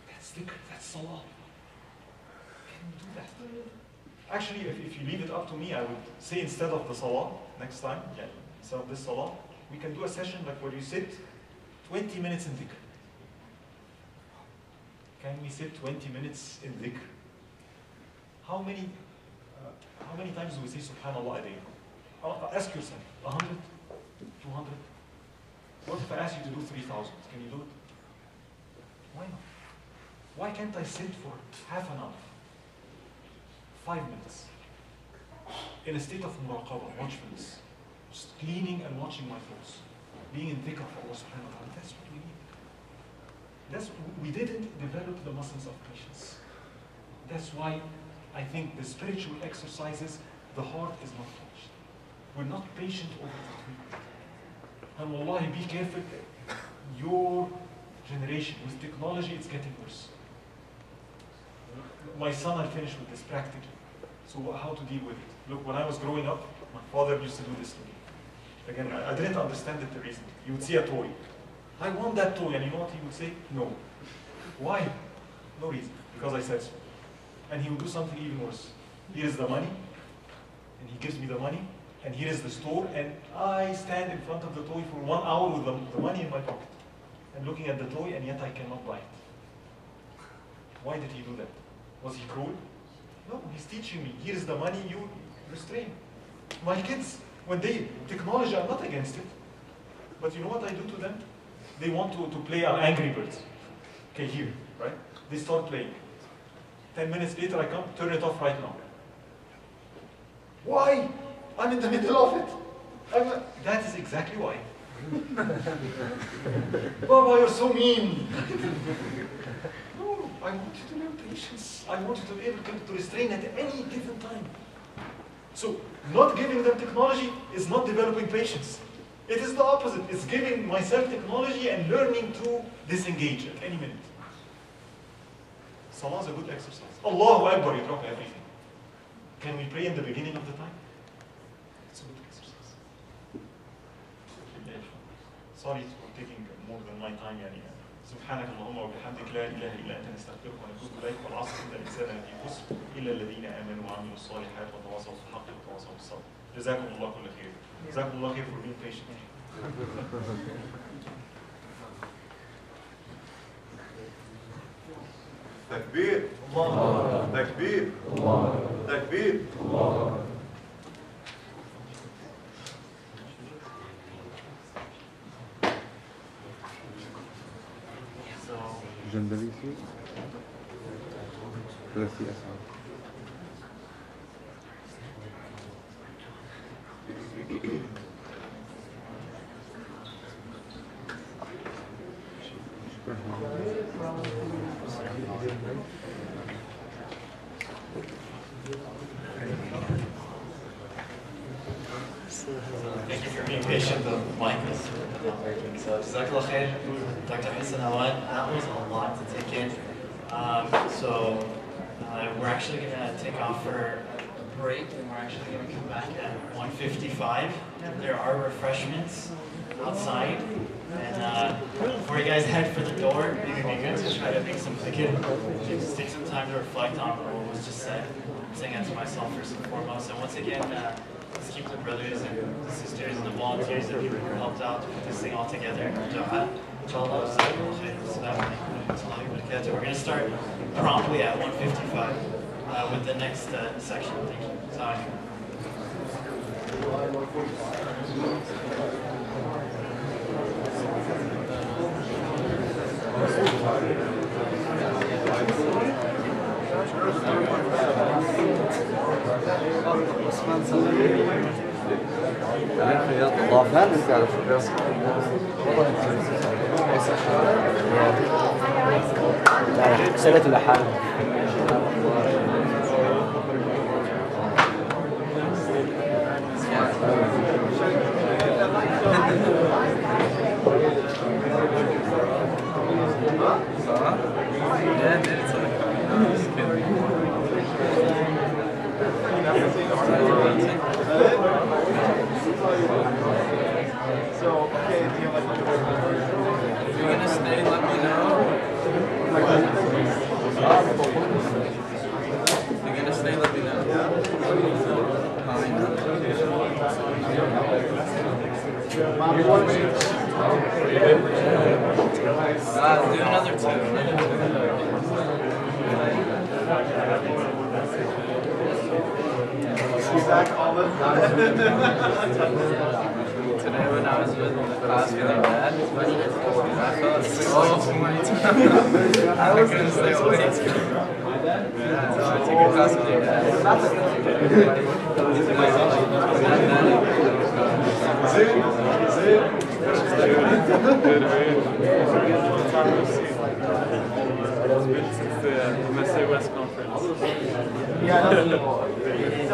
That's dhikr, that's salah. Can you do that? Actually, if, if you leave it up to me, I would say instead of the salah, next time, yeah, instead of this salah, we can do a session like where you sit 20 minutes in dhikr. Can we sit 20 minutes in dhikr? How many, how many times do we say subhanallah a day? Ask yourself, 100, 200? What if I ask you to do 3,000? Can you do it? Why not? Why can't I sit for half an hour? Five minutes. In a state of muraqabah, watchfulness. Just cleaning and watching my thoughts. Being in dhikr of Allah subhanahu wa ta'ala. That's what we need. That's, we didn't develop the muscles of patience. That's why I think the spiritual exercises, the heart is not touched. We're not patient over the treatment. And wallahi, be careful. Your generation, with technology, it's getting worse. My son, I finished with this practically. So how to deal with it? Look, when I was growing up, my father used to do this to me. Again, I, didn't understand it, the reason. He would see a toy. I want that toy, and you know what he would say? No. Why? No reason. Because I said so. And he will do something even worse. Here is the money, and he gives me the money, and here is the store, and I stand in front of the toy for one hour with the, the money in my pocket, and looking at the toy, and yet I cannot buy it. Why did he do that? Was he cruel? No, he's teaching me. Here is the money, you restrain. My kids, when they, technology, I'm not against it. But you know what I do to them? They want to, to play Angry Birds. Okay, here, right? They start playing. Ten minutes later, I come, turn it off right now. Why? I'm in the middle of it. A, that is exactly why. Baba, you're so mean. no, I want you to learn patience. I want you to be able to restrain at any given time. So, not giving them technology is not developing patience. It is the opposite. It's giving myself technology and learning to disengage at any minute. Salah is a good exercise. Allahu Akbar, you drop everything. Can we pray in the beginning of the time? It's a good exercise. Sorry for taking more than my time يعني سبحانك اللهم وبحمدك لا اله الا انت نستغفرك ونتوب اليك والعصر ان الانسان لفي خسر الا الذين امنوا وعملوا الصالحات وتواصوا بالحق وتواصوا بالصبر جزاكم الله كل خير جزاكم الله خير for being patient تكبير الله تكبير الله تكبير الله جندبيسي ثلاثي Thank. For being patient. The mic is not working. So, Jazakallah khair, Dr. Hassan Awad. That was a lot to take in. Um, so, uh, we're actually going to take off for a break and we're actually going to come back at 1.55. There are refreshments outside. And uh, before you guys head for the door, maybe be good to try to make some just take some time to reflect on what was just said. I'm saying that to myself first and foremost. And once again, uh, let's keep the brothers and the sisters and the volunteers and people who helped out to put this thing all together. We're going to start promptly at 1.55 uh, with the next uh, section. Thank you. Assalamu ضعفان انت Today when I was with the class with my dad, I felt so. I was gonna so I took a class with your dad.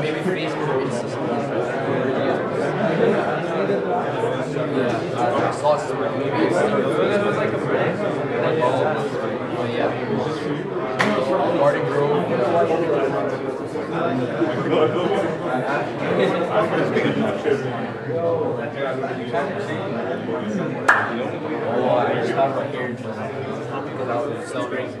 maybe Facebook or Insta. Yeah, I saw some, maybe it's like a brand. Oh, yeah. Garden Grove. Oh, I just have my hair because I was celebrating.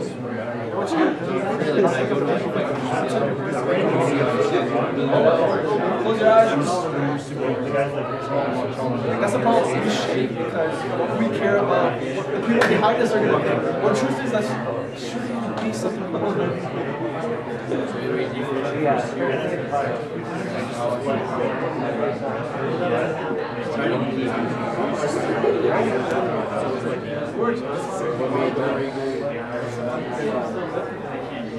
are you, man? That's the policy we shape because we care about what the people behind us are going to think. What truth is that shouldn't be something psychology the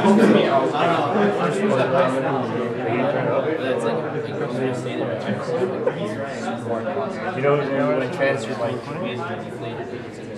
hope for me, I don't know. I'm sure that But it's like, like you're gonna stay there at like a more classes. You know who's You it? to transfer like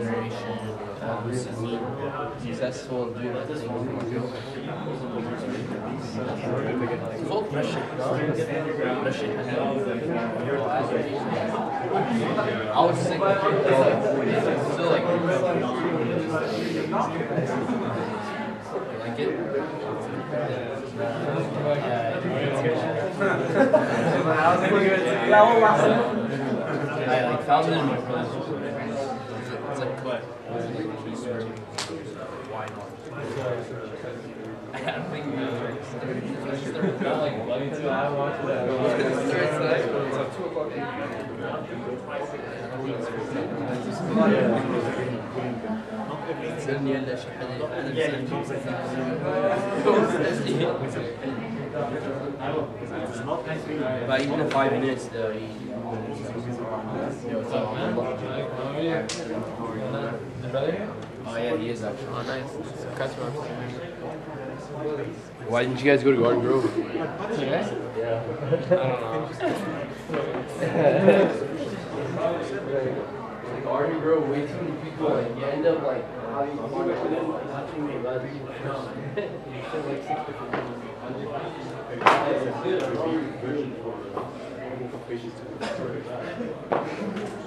generation, uh, this is successful doing that thing. Full pressure, pressure. I was thinking, still like, you like it? I like found it in my phone like, but why not? I don't think are But even in five minutes, though, he... Yo, what's up, man? How are you? Uh, the brother here? Oh yeah, he is actually. Oh nice. Why didn't you guys go to Garden Grove? Yeah. I don't know. Garden Grove, way too many people, and you end up like like. You like.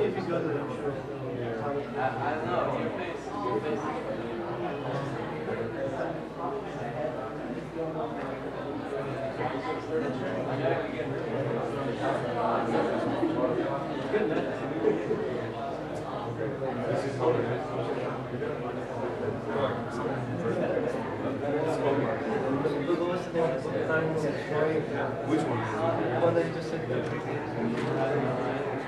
If you go to the insurance. I don't know, your face, your face. Which one? Well, you just said.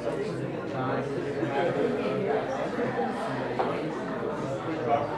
Thank you.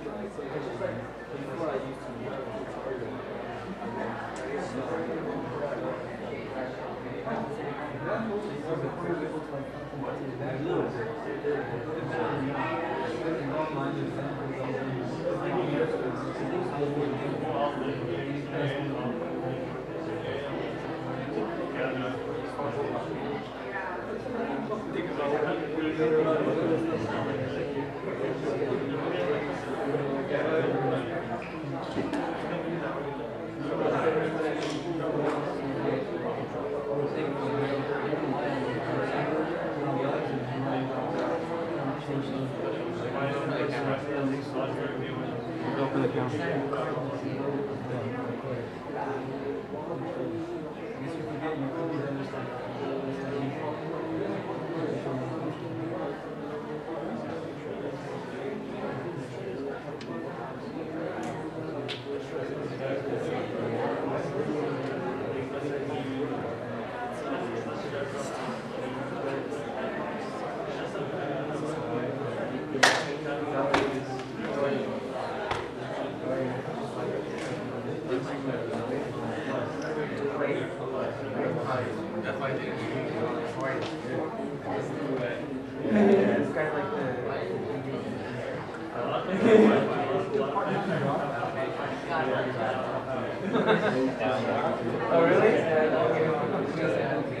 oh really? Yeah, okay.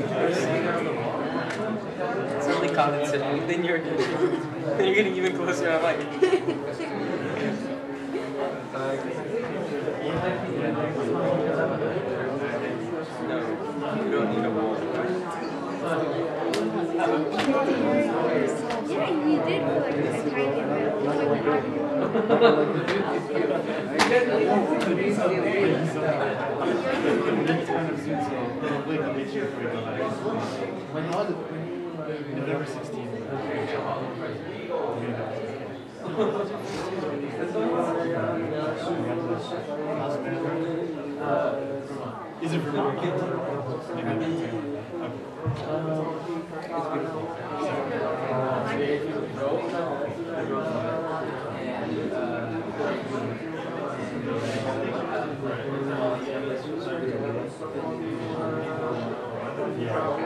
Then you're then you're getting even closer. I'm like. Yeah, you did like a tiny bit. November 16th. Is it Vermont? It's beautiful.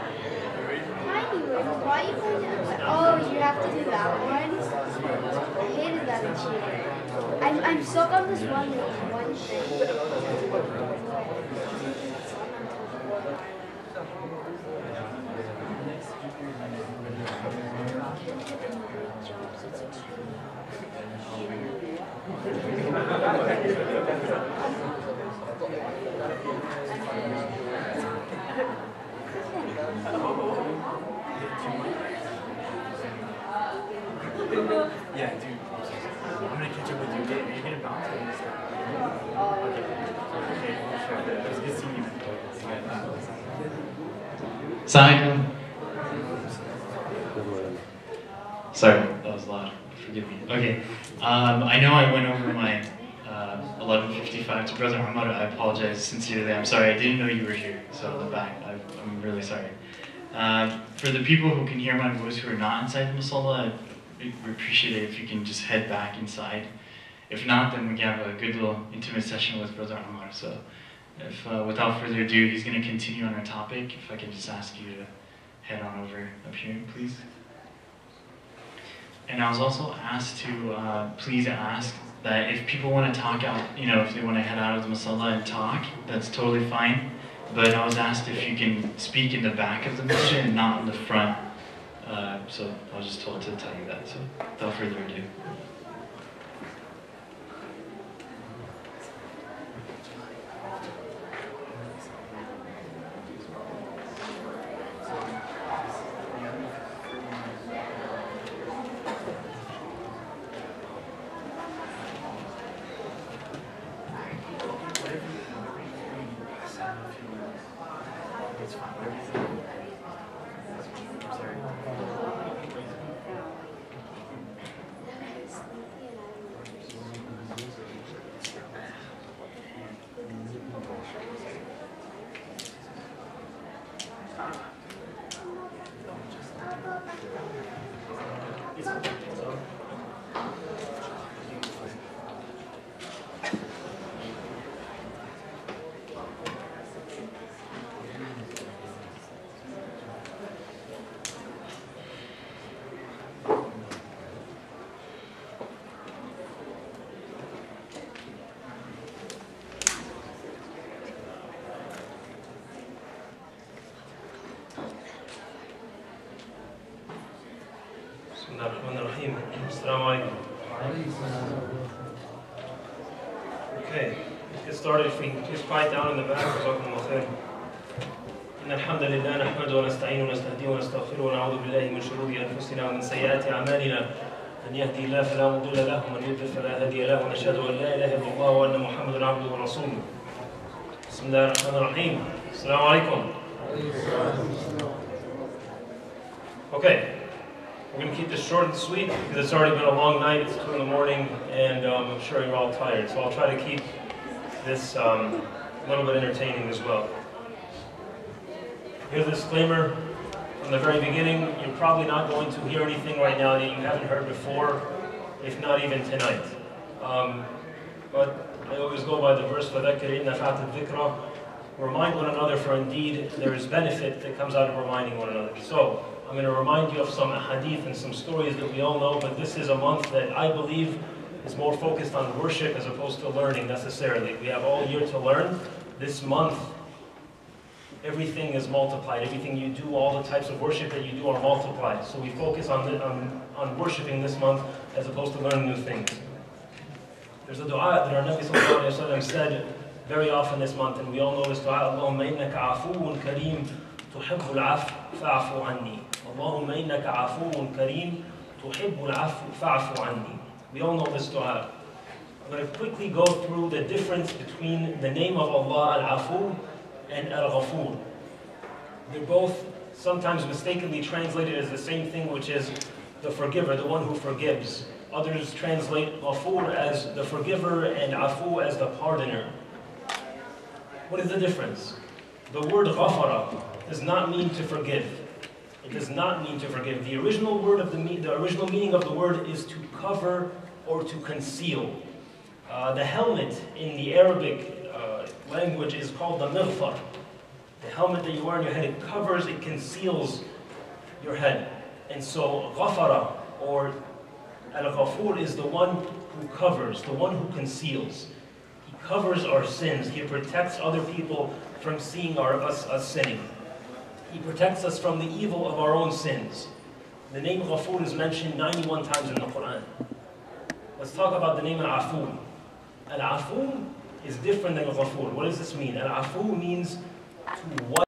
Tiny rooms. Why you putting it? Oh, you have to do that one. I hated that this year. I'm I'm stuck on this one one thing. Yeah, dude. I'm gonna catch up with you. Are you gonna bounce or you stop? Okay, sure. It was good seeing you. Assalamualaikum. Sorry, that was loud. Forgive me. Okay. Um, I know I went over my uh, 11:55 to Brother Ahmad. I apologize sincerely. I'm sorry. I didn't know you were here. So the back, I, I'm really sorry. Uh, for the people who can hear my voice who are not inside the musalla, I'd appreciate it if you can just head back inside. If not, then we can have a good little intimate session with Brother Amar. So, if uh, without further ado, he's going to continue on our topic. If I can just ask you to head on over up here, please. And I was also asked to uh, please ask that if people want to talk out, you know, if they want to head out of the musalla and talk, that's totally fine. But I was asked if you can speak in the back of the masjid and not in the front. Uh, so I was just told to tell you that. So without further ado. السلام عليكم. Okay. We're going to keep this short and sweet because it's already been a long night. It's 2 in the morning, and um, I'm sure you're all tired. So I'll try to keep this um, a little bit entertaining as well. Here's a disclaimer from the very beginning. You're probably not going to hear anything right now that you haven't heard before, if not even tonight. Um, but I always go by the verse, فَذَكِّرْ إِنَّ فَعْتَ الذِّكْرَى Remind one another, for indeed there is benefit that comes out of reminding one another. So, I'm going to remind you of some hadith and some stories that we all know, but this is a month that I believe is more focused on worship as opposed to learning necessarily. We have all year to learn. This month, everything is multiplied. Everything you do, all the types of worship that you do are multiplied. So we focus on, the, on, on worshiping this month as opposed to learning new things. There's a dua that our Nabi said very often this month, and we all know this dua, Allahumma innaka afuun kareem tuhibbul af fa'afu anni. Allahumma innaka afuun kareem tuhibbul af fa'afu anni. We all know this dua. I'm going to quickly go through the difference between the name of Allah Al-Afu and Al-Ghafur. They're both sometimes mistakenly translated as the same thing, which is the forgiver, the one who forgives. Others translate Ghafur as the forgiver and Afu as the pardoner. What is the difference? The word ghafara does not mean to forgive. It does not mean to forgive. The original word of the, the original meaning of the word is to cover or to conceal. Uh, the helmet in the Arabic uh, language is called the mighfar. The helmet that you wear on your head, it covers, it conceals your head. And so ghafara or al-ghafur is the one who covers, the one who conceals. Covers our sins. He protects other people from seeing our, us, us sinning. He protects us from the evil of our own sins. The name Ghafur is mentioned 91 times in the Quran. Let's talk about the name Al-Afu. Al-Afu is different than Ghafur. What does this mean? Al-Afu means to